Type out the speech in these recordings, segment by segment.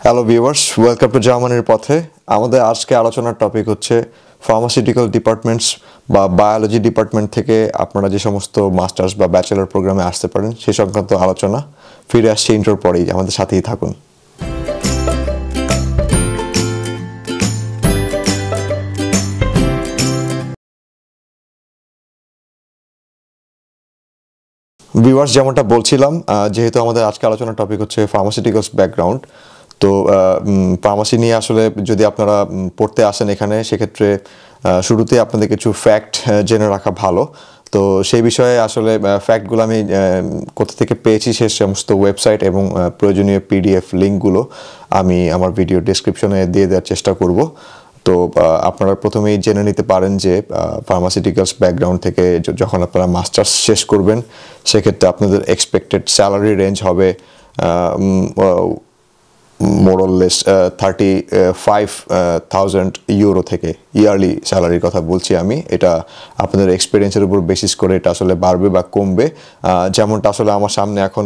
Hello viewers welcome to জার্মানির পথে আমাদের আজকে আলোচনার টপিক হচ্ছে ফার্মাসিউটিক্যাল ডিপার্টমেন্টস বা বায়োলজি ডিপার্টমেন্ট থেকে আপনারা যে সমস্ত মাস্টার্স বা ব্যাচেলার প্রোগ্রামে আসতে পারেন সেই সংক্রান্ত আলোচনা ফিরে আসছে ইন্টোর পরেই। আমাদের সাথেই থাকুন। ভিউয়ার্স যেমনটা বলছিলাম যেহেতু আমাদের আজকে আলোচনার টপিক হচ্ছে ফার্মাসিউটিক্যালস ব্যাকগ্রাউন্ড তো ফার্মাসি নিয়ে আসলে যদি আপনারা পড়তে আসেন এখানে, সেক্ষেত্রে শুরুতে আপনাদের কিছু ফ্যাক্ট জেনে রাখা ভালো। তো সেই বিষয়ে আসলে ফ্যাক্টগুলো আমি কোথা থেকে পেয়েছি সে সমস্ত ওয়েবসাইট এবং প্রয়োজনীয় পিডিএফ লিঙ্কগুলো আমি আমার ভিডিও ডিসক্রিপশনে দিয়ে দেওয়ার চেষ্টা করব। তো আপনারা প্রথমেই জেনে নিতে পারেন যে ফার্মাসিউটিক্যালস ব্যাকগ্রাউন্ড থেকে যখন আপনারা মাস্টার্স শেষ করবেন, সেক্ষেত্রে আপনাদের এক্সপেক্টেড স্যালারি রেঞ্জ হবে more or less thirty five thousand euro থেকে ইয়ারলি স্যালারির কথা বলছি আমি। এটা আপনাদের এক্সপিরিয়েন্সের উপর বেসিস করে এটা আসলে বাড়বে বা কমবে। যেমনটা আসলে আমার সামনে এখন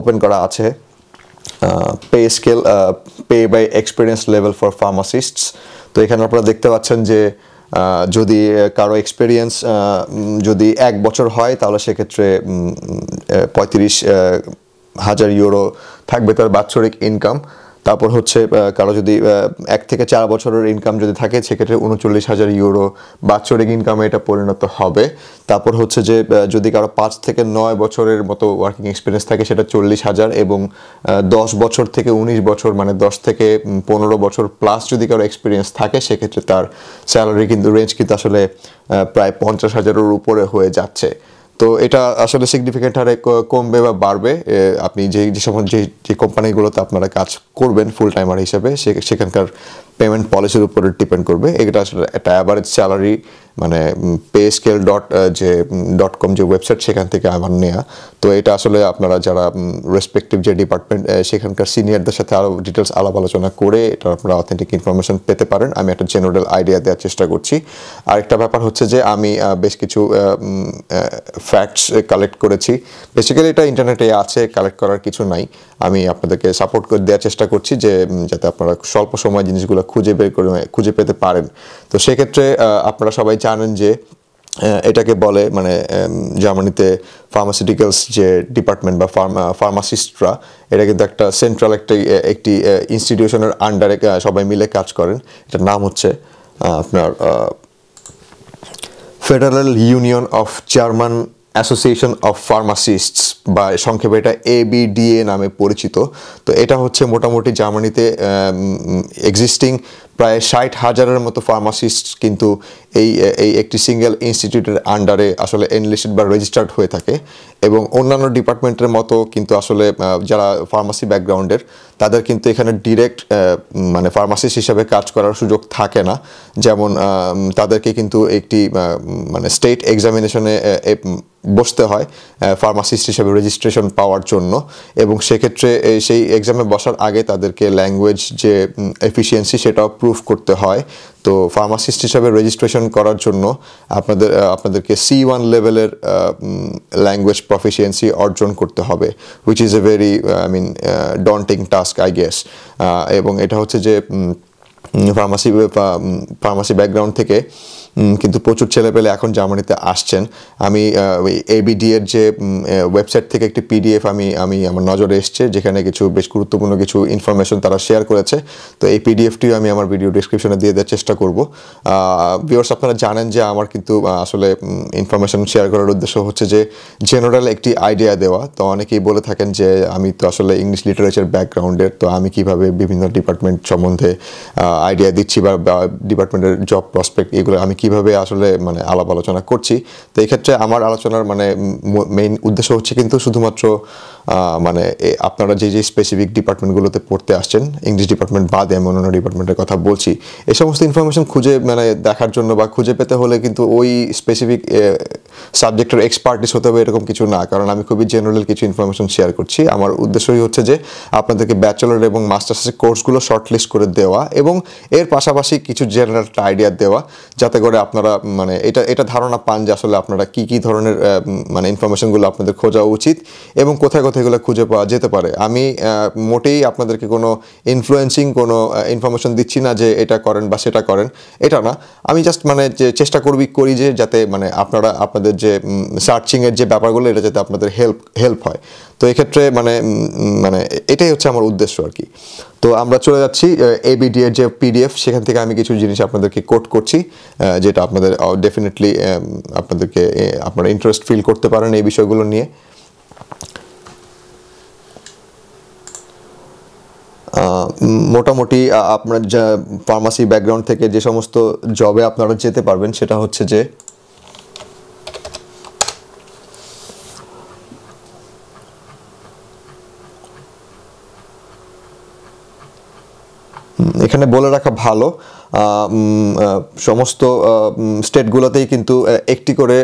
ওপেন করা আছে। Pay scale pay by experience level for pharmacists তো এখানে আপনারা দেখতে পাচ্ছেন যে যদি কারও এক্সপিরিয়েন্স যদি এক বছর হয়, তাহলে সেক্ষেত্রে পঁয়ত্রিশ হাজার ইউরো থাকবে তার বাৎসরিক ইনকাম তারপর হচ্ছে কারও যদি এক থেকে চার বছরের ইনকাম যদি থাকে, সেক্ষেত্রে উনচল্লিশ হাজার ইউরো বাৎসরিক ইনকামে এটা পরিণত হবে। তারপর হচ্ছে যে যদি কারও পাঁচ থেকে নয় বছরের মতো ওয়ার্কিং এক্সপিরিয়েন্স থাকে, সেটা চল্লিশ হাজার এবং দশ বছর থেকে উনিশ বছর মানে দশ থেকে পনেরো বছর প্লাস যদি কারও এক্সপিরিয়েন্স থাকে, সেক্ষেত্রে তার স্যালারি কিন্তু রেঞ্জ কিন্তু আসলে প্রায় পঞ্চাশ হাজারের উপরে হয়ে যাচ্ছে। তো এটা আসলে সিগনিফিকেন্ট হারে কমবে বা বাড়বে। আপনি যে যে সময় যে যে কোম্পানিগুলোতে আপনারা কাজ করবেন ফুল টাইমার হিসাবে সেখানকার পেমেন্ট পলিসির উপরে ডিপেন্ড করবে। এটা আসলে একটা অ্যাভারেজ স্যালারি মানে পে স্কেল ডট যে ডট কম যে ওয়েবসাইট সেখান থেকে আমার নেওয়া তো এটা আসলে আপনারা যারা রেসপেক্টিভ যে ডিপার্টমেন্ট সেখানকার সিনিয়রদের সাথে আরও ডিটেলস আলাপ আলোচনা করে এটা আপনারা অথেন্টিক ইনফরমেশন পেতে পারেন। আমি একটা জেনারেল আইডিয়া দেওয়ার চেষ্টা করছি। আরেকটা ব্যাপার হচ্ছে যে, আমি বেশ কিছু ফ্যাক্টস কালেক্ট করেছি। বেসিক্যালি এটা ইন্টারনেটে আছে কালেক্ট করার কিছু নাই। আমি আপনাদেরকে সাপোর্ট করে দেওয়ার চেষ্টা করছি যে যাতে আপনারা স্বল্প সময় জিনিসগুলো খুঁজে বের করে, খুঁজে পেতে পারেন। তো সেক্ষেত্রে আপনারা সবাই জানেন যে এটাকে বলে মানে জার্মানিতে ফার্মাসিউটিক্যালস যে ডিপার্টমেন্ট বা ফার্মাসিস্টরা এটা কিন্তু একটা সেন্ট্রাল একটা একটি ইনস্টিটিউশনের আন্ডারে সবাই মিলে কাজ করেন। এটার নাম হচ্ছে আপনার federal union of German association of pharmacists বা সংক্ষেপে এটা এবিডিএ নামে পরিচিত। তো এটা হচ্ছে মোটামুটি জার্মানিতে এক্সিস্টিং প্রায় ষাট হাজারের মতো ফার্মাসিস্ট কিন্তু এই এই একটি সিঙ্গেল ইনস্টিটিউটের আন্ডারে আসলে এনলিস্টেড বা রেজিস্টার্ড হয়ে থাকে। এবং অন্যান্য ডিপার্টমেন্টের মতো কিন্তু আসলে যারা ফার্মাসি ব্যাকগ্রাউন্ডের তাদের কিন্তু এখানে ডিরেক্ট মানে ফার্মাসিস্ট হিসাবে কাজ করার সুযোগ থাকে না। যেমন তাদেরকে কিন্তু একটি মানে স্টেট এক্সামিনেশনে বসতে হয় ফার্মাসিস্ট হিসেবে রেজিস্ট্রেশন পাওয়ার জন্য এবং সেক্ষেত্রে সেই এক্সামে বসার আগে তাদেরকে ল্যাঙ্গুয়েজ যে এফিসিয়েন্সি সেটাও প্রুফ করতে হয়। তো ফার্মাসিস্ট হিসাবে রেজিস্ট্রেশন করার জন্য আপনাদের আপনাদেরকে সি ওয়ান লেভেলের ল্যাঙ্গুয়েজ প্রফিসিয়েন্সি অর্জন করতে হবে which is a very I mean daunting task I guess এবং এটা হচ্ছে যে ফার্মাসি ফার্মাসি ব্যাকগ্রাউন্ড থেকে কিন্তু প্রচুর ছেলেপেলে এখন জার্মানিতে আসছেন। আমি এবিডি এর যে ওয়েবসাইট থেকে একটি পিডিএফ আমি আমি আমার নজরে এসছে, যেখানে কিছু বেশ গুরুত্বপূর্ণ কিছু ইনফরমেশন তারা শেয়ার করেছে। তো এই পিডিএফটিও আমি আমার ভিডিও ডিসক্রিপশনে দিয়ে দেওয়ার চেষ্টা করব। ভিউয়ার্স আপনারা জানেন যে আমার কিন্তু আসলে ইনফরমেশন শেয়ার করার উদ্দেশ্য হচ্ছে যে জেনারেল একটি আইডিয়া দেওয়া। তো অনেকেই বলে থাকেন যে, আমি তো আসলে ইংলিশ লিটারেচার ব্যাকগ্রাউন্ডের তো আমি কীভাবে বিভিন্ন ডিপার্টমেন্ট সম্বন্ধে আইডিয়া দিচ্ছি বা ডিপার্টমেন্টের জব প্রসপেক্ট এগুলো আমি কীভাবে আসলে মানে আলাপ আলোচনা করছি, তো এই ক্ষেত্রে আমার আলোচনার মানে মেইন উদ্দেশ্য হচ্ছে কিন্তু শুধুমাত্র মানে আপনারা যে যে স্পেসিফিক ডিপার্টমেন্টগুলোতে পড়তে আসছেন ইংলিশ ডিপার্টমেন্ট বাদে আমি অন্যান্য ডিপার্টমেন্টের কথা বলছি এই সমস্ত ইনফরমেশন খুঁজে মানে দেখার জন্য বা খুঁজে পেতে হলে কিন্তু ওই স্পেসিফিক সাবজেক্টের এক্সপার্টিস হতে হবে এরকম কিছু না, কারণ আমি খুবই জেনারেল কিছু ইনফরমেশন শেয়ার করছি। আমার উদ্দেশ্যই হচ্ছে যে, আপনাদেরকে ব্যাচেলর এবং মাস্টার্সের কোর্সগুলো শর্টলিস্ট করে দেওয়া এবং এর পাশাপাশি কিছু জেনারেল আইডিয়া দেওয়া, যাতে করে করে আপনারা মানে এটা এটা ধারণা পান যে আসলে আপনারা কি কি ধরনের মানে ইনফরমেশনগুলো আপনাদের খোঁজা উচিত এবং কোথায় কোথায় এগুলো খুঁজে পাওয়া যেতে পারে। আমি মোটেই আপনাদেরকে কোনো ইনফ্লুয়েন্সিং কোনো ইনফরমেশন দিচ্ছি না যে এটা করেন বা সেটা করেন। এটা না। আমি জাস্ট মানে যে চেষ্টা করবি, করি যে যাতে মানে আপনারা, আপনাদের যে সার্চিংয়ের যে ব্যাপারগুলো, এটা যাতে আপনাদের হেল্প হেল্প হয়। তো এক্ষেত্রে মানে মানে এটাই হচ্ছে আমার উদ্দেশ্য আর কি। তো আমরা চলে যাচ্ছি এবিডি এর যে পিডিএফ সেখান থেকে আমি কিছু জিনিস আপনাদেরকে কোট করছি যেটা আপনাদের ডেফিনেটলি আপনাদেরকে আপনারা ইন্টারেস্ট ফিল করতে পারেন এই বিষয়গুলো নিয়ে। মোটামুটি আপনার যা ফার্মাসি ব্যাকগ্রাউন্ড থেকে যে সমস্ত জবে আপনারা যেতে পারবেন, সেটা হচ্ছে যে এখানে বলে রাখা ভালো। সমস্ত স্টেটগুলোতেই কিন্তু একটি করে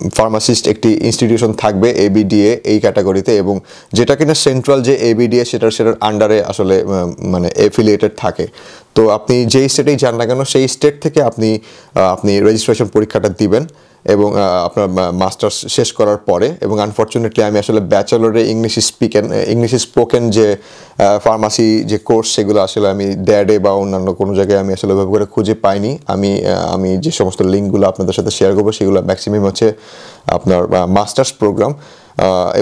ফার্মাসিস্ট একটি ইনস্টিটিউশন থাকবে এবিডিএ এই ক্যাটাগরিতে এবং যেটা কিনা সেন্ট্রাল যে এবিডিএ সেটার সেটার আন্ডারে আসলে মানে এফিলিয়েটেড থাকে। তো আপনি যেই স্টেটেই যান না কেন, সেই স্টেট থেকে আপনি আপনি রেজিস্ট্রেশন পরীক্ষাটা দিবেন। এবং আপনার মাস্টার্স শেষ করার পরে এবং আনফর্চুনেটলি আমি আসলে ব্যাচেলরে ইংলিশ স্পিকেন ইংলিশ স্পোকেন যে ফার্মাসি যে কোর্স সেগুলো আসলে আমি ড্যাডে বা অন্যান্য কোনো জায়গায় আমি আসলে ওইভাবে করে খুঁজে পাইনি। আমি আমি যে সমস্ত লিঙ্কগুলো আপনাদের সাথে শেয়ার করব সেগুলো ম্যাক্সিমাম হচ্ছে আপনার মাস্টার্স প্রোগ্রাম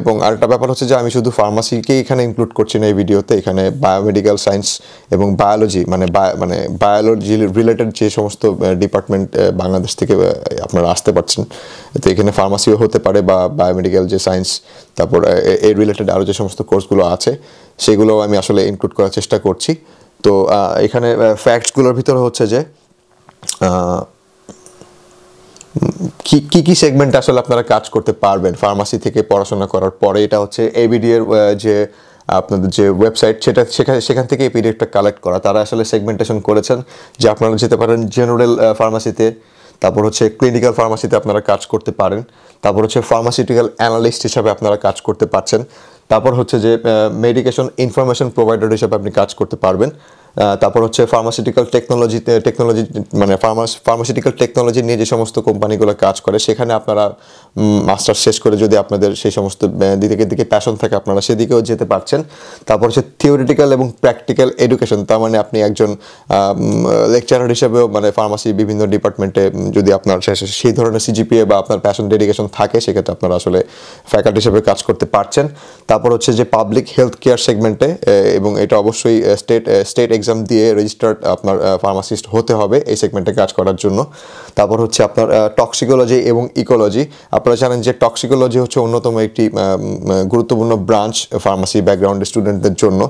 এবং আরেকটা ব্যাপার হচ্ছে যে আমি শুধু ফার্মাসিকেই এখানে ইনক্লুড করছি না এই ভিডিওতে এখানে বায়োমেডিক্যাল সায়েন্স এবং বায়োলজি মানে মানে বায়োলজি রিলেটেড যে সমস্ত ডিপার্টমেন্ট বাংলাদেশ থেকে আপনারা আসতে পারছেন। তো এখানে ফার্মাসিও হতে পারে বা বায়োমেডিক্যাল যে সায়েন্স তারপর এই রিলেটেড আরও যে সমস্ত কোর্সগুলো আছে সেগুলো আমি আসলে ইনক্লুড করার চেষ্টা করছি। তো এখানে ফ্যাক্টসগুলোর ভিতরে হচ্ছে যে কি কি সেগমেন্ট আসলে আপনারা কাজ করতে পারবেন? ফার্মাসি থেকে পড়াশোনা করার পরে এটা হচ্ছে এবিডি এর যে আপনাদের যে ওয়েবসাইট সেটা সেখানে সেখান থেকে এই পিডিএফটা কালেক্ট করা। তারা আসলে সেগমেন্টেশন করেছেন যে আপনারা যেতে পারেন জেনারেল ফার্মাসিতে তারপর হচ্ছে ক্লিনিক্যাল ফার্মাসিতে আপনারা কাজ করতে পারেন, তারপর হচ্ছে ফার্মাসিউটিক্যাল অ্যানালিস্ট হিসাবে আপনারা কাজ করতে পারছেন। তারপর হচ্ছে যে মেডিকেশন ইনফরমেশন প্রোভাইডার হিসাবে আপনি কাজ করতে পারবেন। তারপর হচ্ছে ফার্মাসিউটিক্যাল টেকনোলজিতে টেকনোলজি মানে ফার্মাসিউটিক্যাল টেকনোলজি নিয়ে যে সমস্ত কোম্পানিগুলো কাজ করে, সেখানে আপনারা মাস্টার শেষ করে যদি আপনাদের সেই সমস্ত দিকে দিকে প্যাশন থাকে, আপনারা সেদিকেও যেতে পারছেন। তারপর হচ্ছে থিওরিটিক্যাল এবং প্র্যাকটিক্যাল এডুকেশন তার মানে আপনি একজন লেকচারার হিসেবেও মানে ফার্মাসি বিভিন্ন ডিপার্টমেন্টে যদি আপনার সেই ধরনের সিজিপিএ বা আপনার প্যাশন ডেডিকেশন থাকে, সেক্ষেত্রে আপনারা আসলে ফ্যাকাল্টি হিসেবে কাজ করতে পারছেন। তারপর হচ্ছে যে পাবলিক হেলথ কেয়ার সেগমেন্টে এবং এটা অবশ্যই স্টেট স্টেট এক্সাম দিয়ে রেজিস্টার্ড আপনার ফার্মাসিস্ট হতে হবে এই সেগমেন্টে কাজ করার জন্য। তারপর হচ্ছে আপনার টক্সিকোলজি এবং ইকোলজি আপনারা জানেন যে টক্সিকোলজি হচ্ছে অন্যতম একটি গুরুত্বপূর্ণ ব্রাঞ্চ ফার্মাসি ব্যাকগ্রাউন্ড স্টুডেন্টদের জন্য।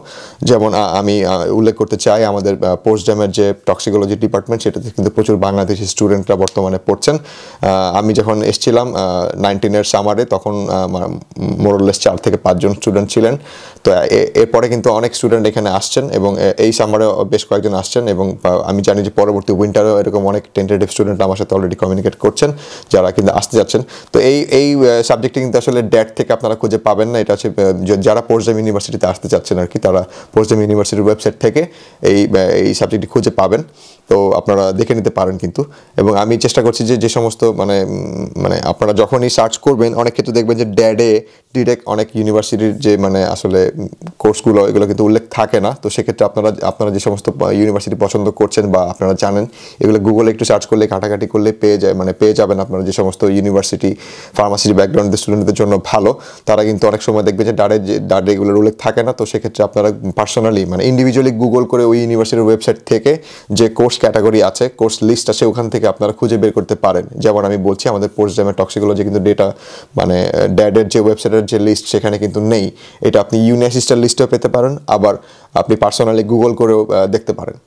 যেমন আমি উল্লেখ করতে চাই, আমাদের পোস্ট ড্যামের যে টক্সিকোলজি ডিপার্টমেন্ট সেটাতে কিন্তু প্রচুর বাংলাদেশি স্টুডেন্টরা বর্তমানে পড়ছেন। আমি যখন এসেছিলাম নাইনটিনের সামারে তখন মোরলেস চার থেকে পাঁচজন স্টুডেন্ট ছিলেন। তো এরপরে কিন্তু অনেক স্টুডেন্ট এখানে আসছেন এবং এই সামারে বেশ কয়েকজন আসছেন এবং আমি জানি যে পরবর্তী উইন্টারেও এরকম অনেক টেন্টেটিভ স্টুডেন্ট আমার সাথে অলরেডি কমিউনিকেট করছেন, যারা কিন্তু আসতে যাচ্ছেন। তো, এই এই সাবজেক্টটি কিন্তু আসলে ড্যাট থেকে আপনারা খুঁজে পাবেন না, এটা হচ্ছে যারা পোর্টজাম ইউনিভার্সিটিতে আসতে চাচ্ছেন আর কি, তারা পোর্টজাম ইউনিভার্সিটির ওয়েবসাইট থেকে এই এই সাবজেক্টটি খুঁজে পাবেন। তো, আপনারা দেখে নিতে পারেন কিন্তু। এবং আমি চেষ্টা করছি যে যে সমস্ত মানে মানে আপনারা যখনই সার্চ করবেন, অনেক ক্ষেত্রে দেখবেন যে ড্যাডে ডিরেক্ট অনেক ইউনিভার্সিটির যে মানে আসলে কোর্সগুলো, এগুলো কিন্তু উল্লেখ থাকে না। তো সেক্ষেত্রে আপনারা আপনারা যে সমস্ত ইউনিভার্সিটি পছন্দ করছেন বা আপনারা জানেন, এগুলো গুগলে একটু সার্চ করলে, ঘাটাঘাটি করলে পেয়ে যায় মানে পেয়ে যাবেন আপনারা যে সমস্ত ইউনিভার্সিটি ফার্মাসির ব্যাকগ্রাউন্ডের স্টুডেন্টদের জন্য ভালো। তারা কিন্তু অনেক সময় দেখবে যে ডারে যে ডারে এগুলোর উল্লেখ থাকে না। তো সেক্ষেত্রে আপনারা পার্সোনালি মানে ইন্ডিভিজুয়ালি গুগল করে ওই ইউনিভার্সিটির ওয়েবসাইট থেকে যে কোর্স ক্যাটাগরি আছে কোর্স লিস্ট আছে, ওখান থেকে আপনারা খুঁজে বের করতে পারেন। যেমন আমি বলছি, আমাদের পোস্ট জ্যামের টক্সিকোলজি কিন্তু ডেটা মানে ড্যাডের যে ওয়েবসাইটের যে লিস্ট সেখানে কিন্তু নেই। এটা আপনি ইউনিভার্সিস্টার লিস্টেও পেতে পারেন, আবার আপনি পার্সোনালি গুগল করেও দেখতে পারেন।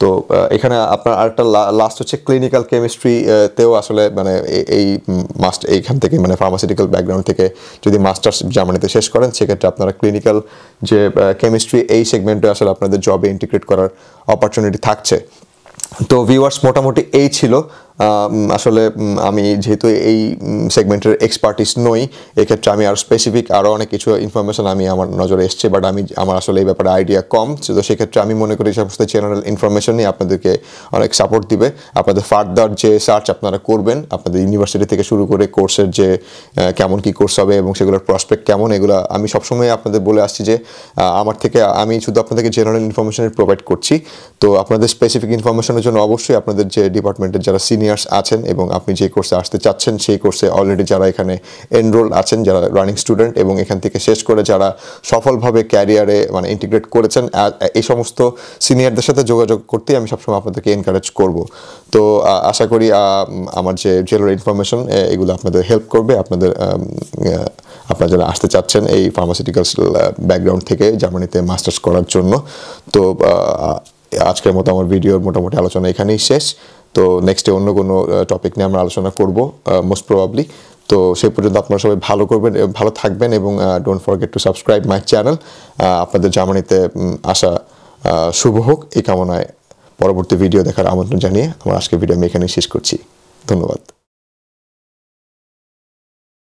তো এখানে আপনার আরেকটা লাস্ট হচ্ছে ক্লিনিক্যাল কেমিস্ট্রি তেও আসলে মানে এই মাস্টার এইখান থেকে মানে ফার্মাসিউটিক্যাল ব্যাকগ্রাউন্ড থেকে যদি মাস্টার্স জার্মানিতে শেষ করেন, সেক্ষেত্রে আপনারা ক্লিনিক্যাল যে কেমিস্ট্রি এই সেগমেন্টে আসলে আপনাদের জবে ইন্টিগ্রেট করার অপরচুনিটি থাকছে। তো ভিউয়ার্স মোটামুটি এই ছিল। আসলে আমি যেহেতু এই সেগমেন্টের এক্সপার্টিস নই, এক্ষেত্রে আমি আরও স্পেসিফিক আরও অনেক কিছু ইনফরমেশন আমি আমার নজরে এসছে বাট আমি, আমার আসলে এই ব্যাপারে আইডিয়া কম, তো সেক্ষেত্রে আমি মনে করি সমস্ত জেনারেল ইনফরমেশনই আপনাদেরকে অনেক সাপোর্ট দিবে। আপনাদের ফার্দার যে সার্চ আপনারা করবেন, আপনাদের ইউনিভার্সিটি থেকে শুরু করে কোর্সের যে কেমন কি কোর্স হবে এবং সেগুলোর প্রসপেক্ট কেমন, এগুলো আমি সবসময় আপনাদের বলে আসছি যে আমার থেকে, আমি শুধু আপনাদেরকে জেনারেল ইনফরমেশন প্রোভাইড করছি। তো আপনাদের স্পেসিফিক ইনফরমেশনের জন্য অবশ্যই আপনাদের যে ডিপার্টমেন্টের যারা সিনিয়র্স আছেন এবং আপনি যে কোর্সে আসতে চাচ্ছেন, সেই কোর্সে অলরেডি যারা এখানে এনরোল আছেন, যারা রানিং স্টুডেন্ট এবং এখান থেকে শেষ করে যারা সফলভাবে ক্যারিয়ারে মানে ইন্টিগ্রেট করেছেন এই সমস্ত সিনিয়রদের সাথে যোগাযোগ করতেই আমি সবসময় আপনাদেরকে এনকারেজ করব। তো আশা করি আমার যে জেনারেল ইনফরমেশন এগুলো আপনাদের হেল্প করবে। আপনাদের আপনারা যারা আসতে চাচ্ছেন এই ফার্মাসিউটিক্যালস ব্যাকগ্রাউন্ড থেকে জার্মানিতে মাস্টার্স করার জন্য। তো আজকের মতো আমার ভিডিওর মোটামুটি আলোচনা এখানেই শেষ। তো নেক্সটে অন্য কোনো টপিক নিয়ে আমরা আলোচনা করব মোস্ট প্রবাবলি তো সেই পর্যন্ত আপনারা সবাই ভালো করবেন ভালো থাকবেন এবং don't forget to subscribe my channel আপনাদের জার্মানিতে আসা শুভ হোক। এই কামনায় পরবর্তী ভিডিও দেখার আমন্ত্রণ জানিয়ে আমার আজকে ভিডিও আমি এখানেই শেষ করছি। ধন্যবাদ।